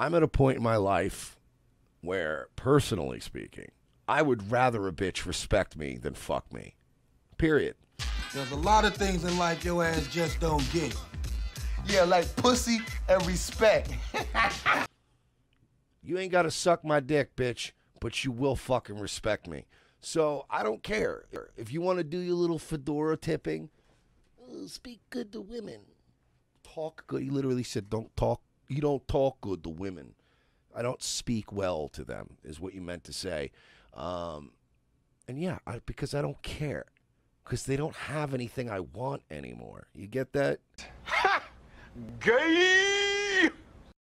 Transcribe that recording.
I'm at a point in my life where, personally speaking, I would rather a bitch respect me than fuck me. Period. There's a lot of things in life your ass just don't get. Yeah, like pussy and respect. You ain't got to suck my dick, bitch, but you will fucking respect me. So I don't care. If you want to do your little fedora tipping, uh, speak good to women. Talk good. He literally said, don't talk. You don't talk good to women. I don't speak well to them, is what you meant to say. Um, and yeah, I, because I don't care. Because they don't have anything I want anymore. You get that? Gay!